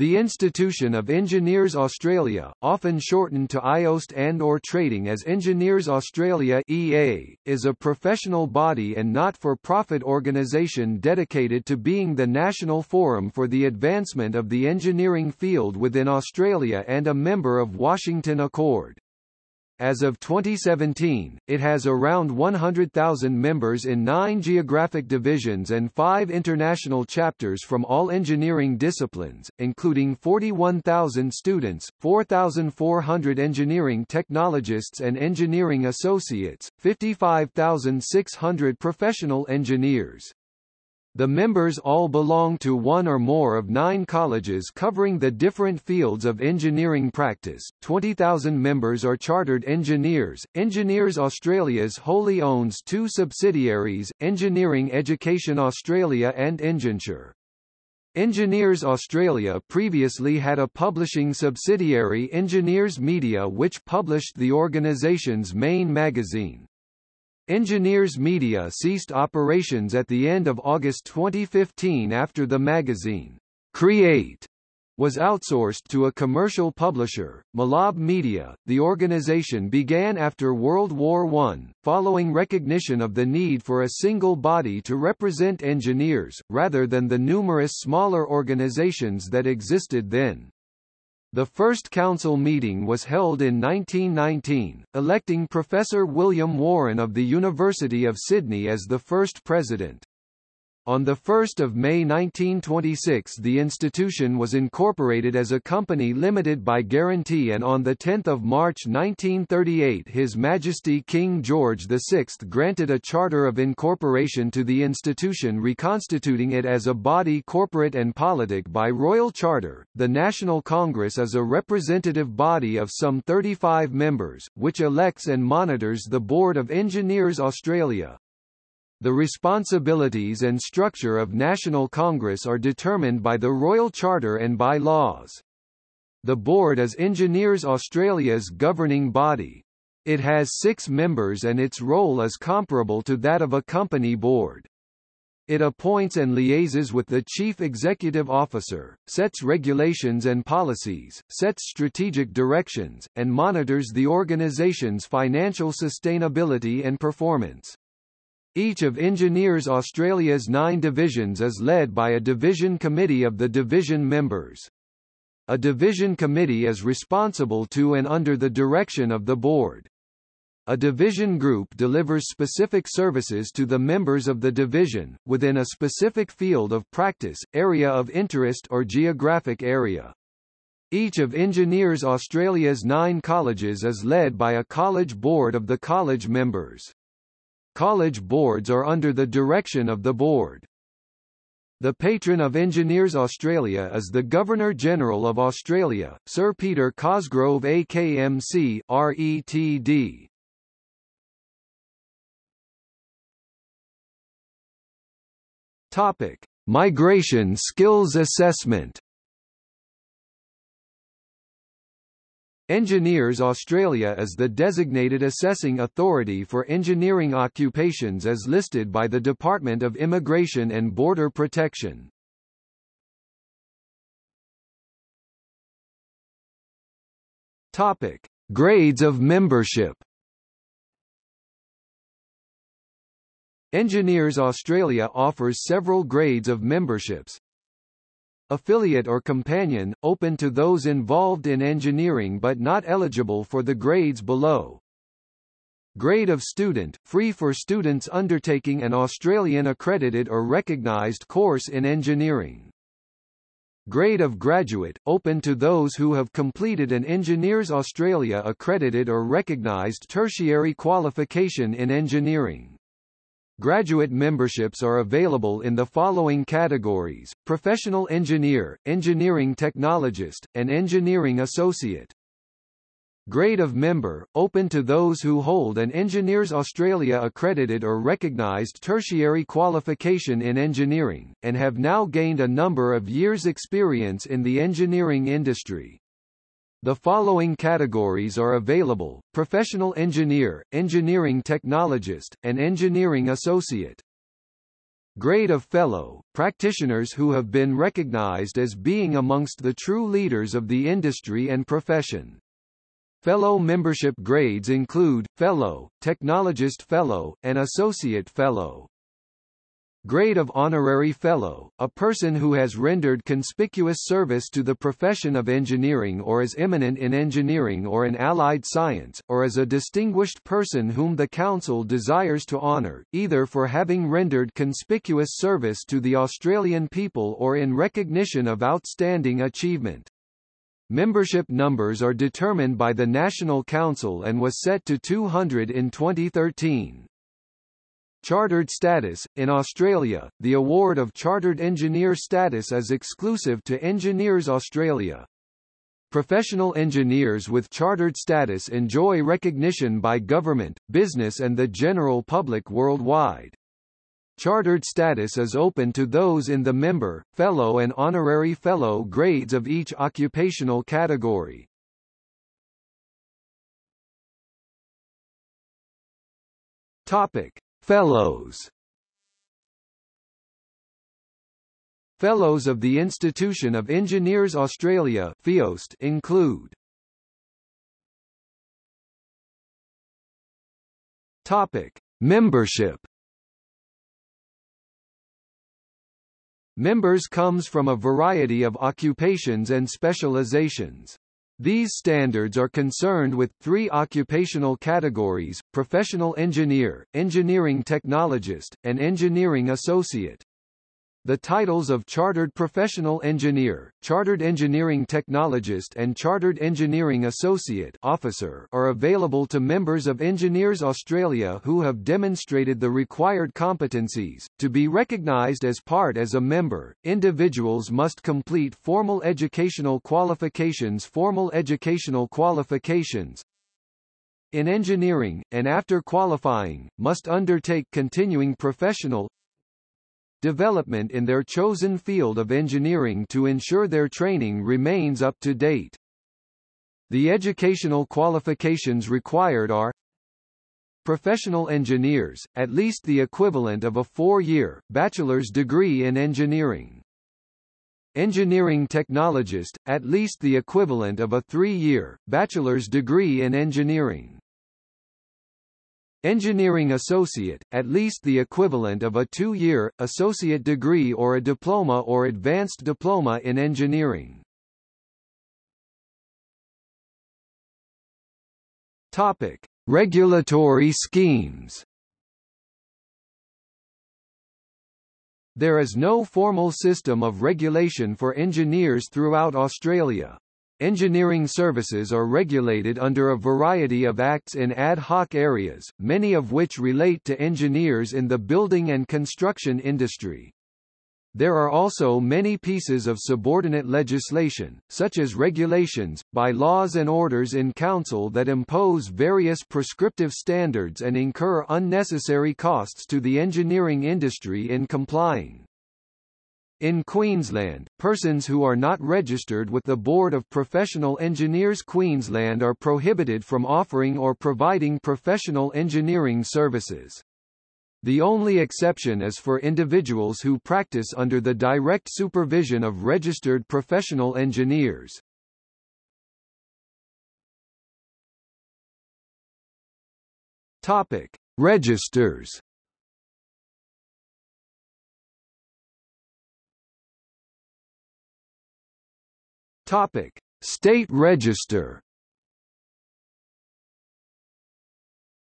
The Institution of Engineers Australia, often shortened to IOST and or trading as Engineers Australia EA, is a professional body and not-for-profit organisation dedicated to being the national forum for the advancement of the engineering field within Australia and a member of Washington Accord. As of 2017, it has around 100,000 members in nine geographic divisions and five international chapters from all engineering disciplines, including 41,000 students, 4,400 engineering technologists and engineering associates, 55,600 professional engineers. The members all belong to one or more of nine colleges covering the different fields of engineering practice. 20,000 members are chartered engineers. Engineers Australia's wholly owns two subsidiaries, Engineering Education Australia and Enginsure. Engineers Australia previously had a publishing subsidiary Engineers Media which published the organisation's main magazine. Engineers Media ceased operations at the end of August 2015 after the magazine, Create, was outsourced to a commercial publisher, Mahlab Media. The organization began after World War I, following recognition of the need for a single body to represent engineers, rather than the numerous smaller organizations that existed then. The first council meeting was held in 1919, electing Professor William Warren of the University of Sydney as the first president. On 1 May 1926 the institution was incorporated as a company limited by guarantee and on 10 March 1938 His Majesty King George VI granted a charter of incorporation to the institution reconstituting it as a body corporate and politic by royal charter. The National Congress is a representative body of some 35 members, which elects and monitors the Board of Engineers Australia, the responsibilities and structure of National Congress are determined by the Royal Charter and by laws. The board is Engineers Australia's governing body. It has six members and its role is comparable to that of a company board. It appoints and liaises with the Chief Executive Officer, sets regulations and policies, sets strategic directions, and monitors the organization's financial sustainability and performance. Each of Engineers Australia's nine divisions is led by a division committee of the division members. A division committee is responsible to and under the direction of the board. A division group delivers specific services to the members of the division, within a specific field of practice, area of interest or geographic area. Each of Engineers Australia's nine colleges is led by a college board of the college members. College boards are under the direction of the board. The patron of Engineers Australia is the Governor-General of Australia, Sir Peter Cosgrove AKMC RETD. Topic: Migration Skills Assessment Engineers Australia is the designated assessing authority for engineering occupations as listed by the Department of Immigration and Border Protection. Topic: Grades of membership. Engineers Australia offers several grades of memberships, affiliate or companion, open to those involved in engineering but not eligible for the grades below. Grade of student, free for students undertaking an Australian accredited or recognised course in engineering. Grade of graduate, open to those who have completed an Engineers Australia accredited or recognised tertiary qualification in engineering. Graduate memberships are available in the following categories, Professional Engineer, Engineering Technologist, and Engineering Associate. Grade of member, open to those who hold an Engineers Australia accredited or recognised tertiary qualification in engineering, and have now gained a number of years' experience in the engineering industry. The following categories are available, Professional Engineer, Engineering Technologist, and Engineering Associate. Grade of Fellow, practitioners who have been recognized as being amongst the true leaders of the industry and profession. Fellow membership grades include, Fellow, Technologist Fellow, and Associate Fellow. Grade of Honorary Fellow, a person who has rendered conspicuous service to the profession of engineering or is eminent in engineering or an allied science, or as a distinguished person whom the Council desires to honour, either for having rendered conspicuous service to the Australian people or in recognition of outstanding achievement. Membership numbers are determined by the National Council and was set to 200 in 2013. Chartered status – In Australia, the award of Chartered Engineer status is exclusive to Engineers Australia. Professional engineers with chartered status enjoy recognition by government, business and the general public worldwide. Chartered status is open to those in the member, fellow and honorary fellow grades of each occupational category. Topic: Fellows Fellows of the Institution of Engineers Australia FIOST include Topic: Membership Members comes from a variety of occupations and specializations. These standards are concerned with three occupational categories, professional engineer, engineering technologist, and engineering associate. The titles of Chartered Professional Engineer, Chartered Engineering Technologist and Chartered Engineering Associate officer are available to members of Engineers Australia who have demonstrated the required competencies. To be recognised as part as a member, individuals must complete formal educational qualifications formal educational qualifications, in engineering, and after qualifying, must undertake continuing professional, development in their chosen field of engineering to ensure their training remains up to date. The educational qualifications required are Professional engineers, at least the equivalent of a four-year, bachelor's degree in engineering. Engineering technologist, at least the equivalent of a three-year, bachelor's degree in engineering. Engineering Associate, at least the equivalent of a two-year, associate degree or a diploma or advanced diploma in engineering. Topic. Regulatory schemes There is no formal system of regulation for engineers throughout Australia. Engineering services are regulated under a variety of acts in ad hoc areas, many of which relate to engineers in the building and construction industry. There are also many pieces of subordinate legislation, such as regulations, by laws and orders in council that impose various prescriptive standards and incur unnecessary costs to the engineering industry in complying. In Queensland, persons who are not registered with the Board of Professional Engineers Queensland are prohibited from offering or providing professional engineering services. The only exception is for individuals who practice under the direct supervision of registered professional engineers. Topic: Registers Topic: State Register.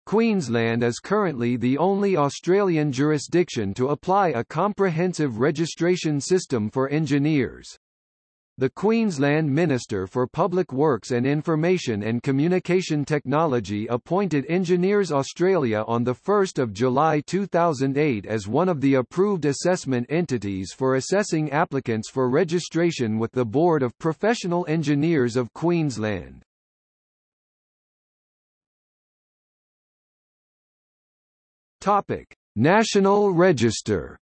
Queensland is currently the only Australian jurisdiction to apply a comprehensive registration system for engineers. The Queensland Minister for Public Works and Information and Communication Technology appointed Engineers Australia on 1 July 2008 as one of the approved assessment entities for assessing applicants for registration with the Board of Professional Engineers of Queensland. National Register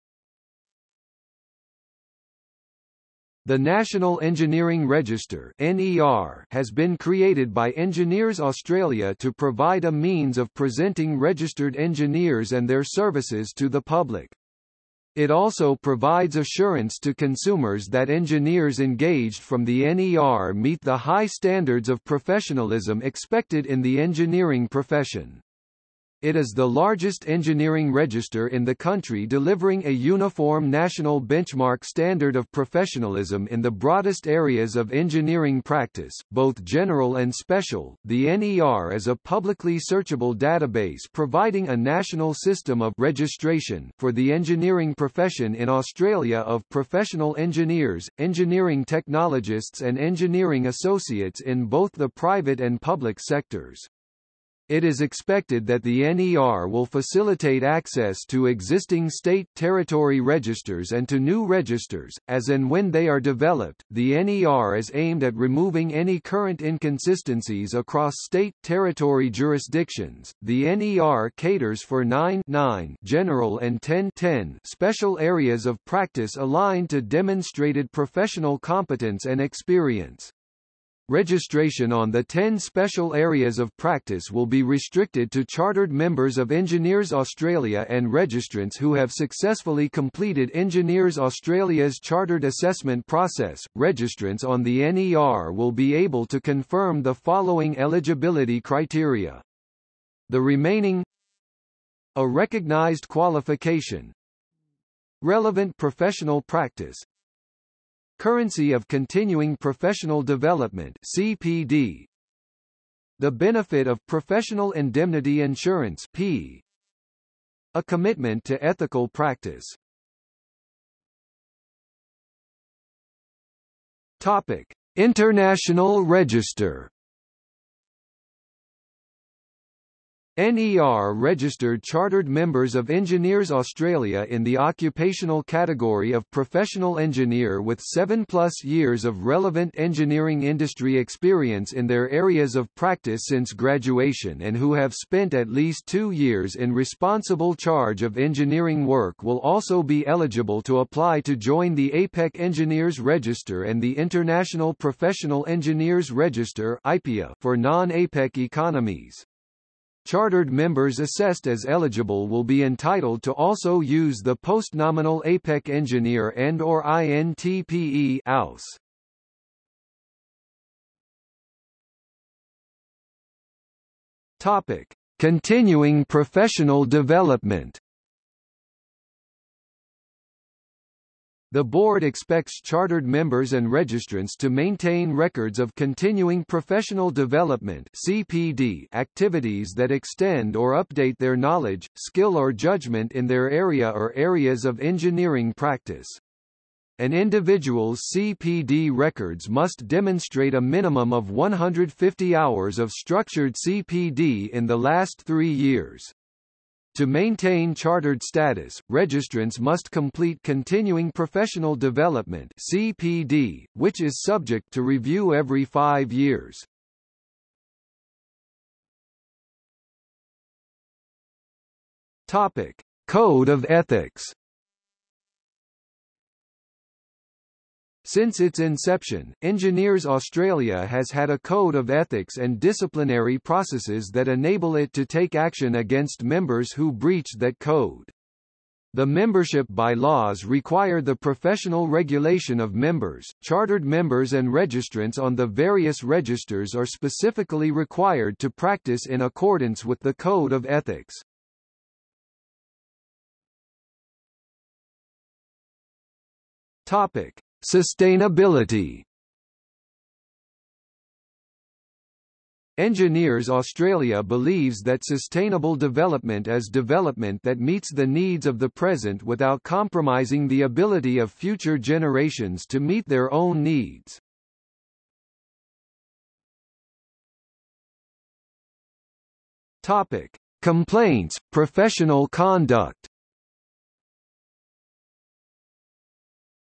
The National Engineering Register (NER) has been created by Engineers Australia to provide a means of presenting registered engineers and their services to the public. It also provides assurance to consumers that engineers engaged from the NER meet the high standards of professionalism expected in the engineering profession. It is the largest engineering register in the country delivering a uniform national benchmark standard of professionalism in the broadest areas of engineering practice, both general and special. The NER is a publicly searchable database providing a national system of registration for the engineering profession in Australia of professional engineers, engineering technologists and engineering associates in both the private and public sectors. It is expected that the NER will facilitate access to existing state territory registers and to new registers, as and when they are developed. The NER is aimed at removing any current inconsistencies across state territory jurisdictions. The NER caters for 9, 9 general and 10, 10 special areas of practice aligned to demonstrated professional competence and experience. Registration on the 10 special areas of practice will be restricted to chartered members of Engineers Australia and registrants who have successfully completed Engineers Australia's chartered assessment process. Registrants on the NER will be able to confirm the following eligibility criteria. The remaining a recognized qualification relevant professional practice Currency of Continuing Professional Development CPD The benefit of professional indemnity insurance P. A commitment to ethical practice. Topic. International Register NER registered chartered members of Engineers Australia in the occupational category of professional engineer with 7-plus years of relevant engineering industry experience in their areas of practice since graduation and who have spent at least two years in responsible charge of engineering work will also be eligible to apply to join the APEC Engineers Register and the International Professional Engineers Register for non-APEC economies. Chartered members assessed as eligible will be entitled to also use the postnominal APEC engineer and or INTPE AUS. Topic: Continuing professional development. The board expects chartered members and registrants to maintain records of continuing professional development (CPD) activities that extend or update their knowledge, skill or judgment in their area or areas of engineering practice. An individual's CPD records must demonstrate a minimum of 150 hours of structured CPD in the last three years. To maintain chartered status, registrants must complete Continuing Professional Development CPD, which is subject to review every five years. Topic. Code of Ethics Since its inception, Engineers Australia has had a code of ethics and disciplinary processes that enable it to take action against members who breach that code. The membership bylaws require the professional regulation of members, chartered members and registrants on the various registers are specifically required to practice in accordance with the Code of Ethics. Topic. Sustainability. Engineers Australia believes that sustainable development is development that meets the needs of the present without compromising the ability of future generations to meet their own needs. Topic: Complaints, professional conduct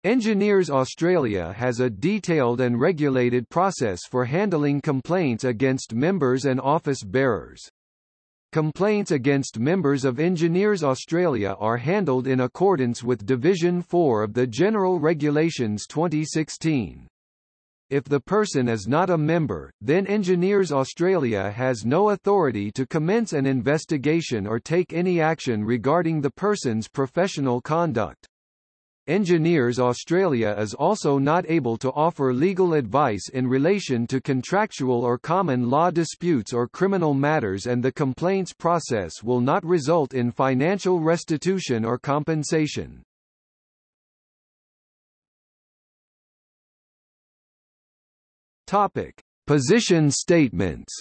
Engineers Australia has a detailed and regulated process for handling complaints against members and office bearers. Complaints against members of Engineers Australia are handled in accordance with Division 4 of the General Regulations 2016. If the person is not a member, then Engineers Australia has no authority to commence an investigation or take any action regarding the person's professional conduct. Engineers Australia is also not able to offer legal advice in relation to contractual or common law disputes or criminal matters and the complaints process will not result in financial restitution or compensation. Topic: Position statements.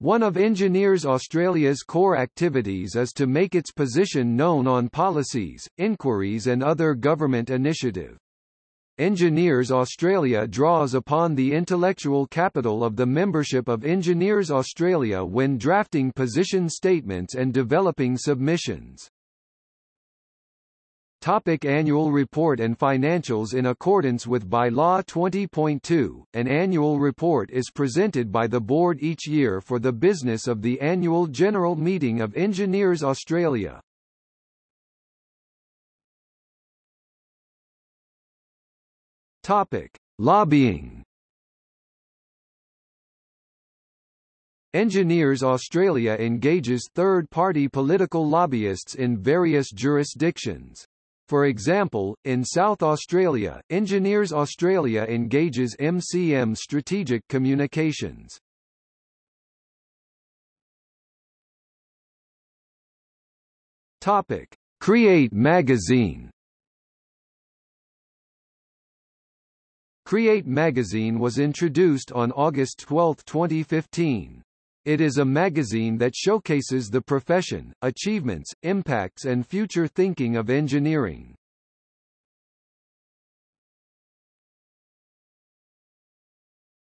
One of Engineers Australia's core activities is to make its position known on policies, inquiries and other government initiative. Engineers Australia draws upon the intellectual capital of the membership of Engineers Australia when drafting position statements and developing submissions. Topic annual report and financials In accordance with By Law 20.2, an annual report is presented by the Board each year for the business of the Annual General Meeting of Engineers Australia. Topic. Lobbying Engineers Australia engages third-party political lobbyists in various jurisdictions. For example, in South Australia, Engineers Australia engages MCM Strategic Communications. Topic: Create magazine. Create magazine was introduced on August 12, 2015. It is a magazine that showcases the profession, achievements, impacts and future thinking of engineering.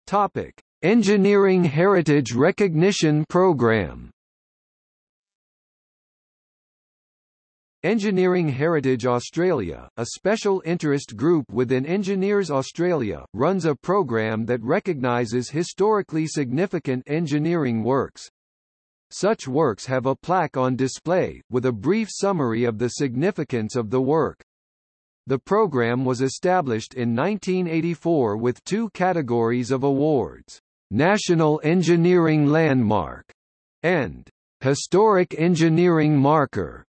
Topic: Engineering Heritage Recognition Program Engineering Heritage Australia, a special interest group within Engineers Australia, runs a program that recognises historically significant engineering works. Such works have a plaque on display, with a brief summary of the significance of the work. The program was established in 1984 with two categories of awards, National Engineering Landmark and Historic Engineering Marker.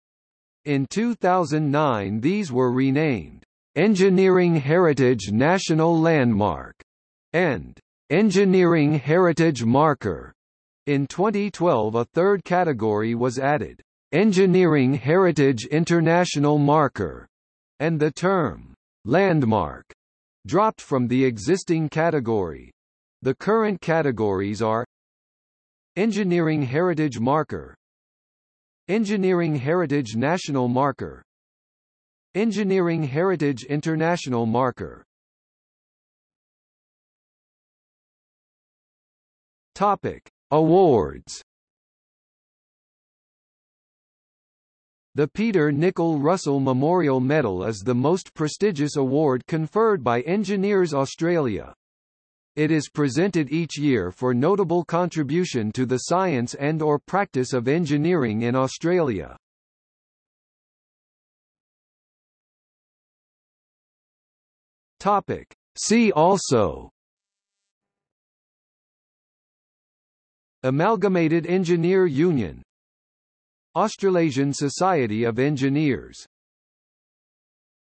In 2009 these were renamed, Engineering Heritage National Landmark, and Engineering Heritage Marker. In 2012 a third category was added, Engineering Heritage International Marker, and the term, Landmark, dropped from the existing category. The current categories are Engineering Heritage Marker Engineering Heritage National Marker Engineering Heritage International Marker Topic. Awards The Peter Nicol Russell Memorial Medal is the most prestigious award conferred by Engineers Australia. It is presented each year for notable contribution to the science and or practice of engineering in Australia. Topic. See also Amalgamated Engineer Union Australasian Society of Engineers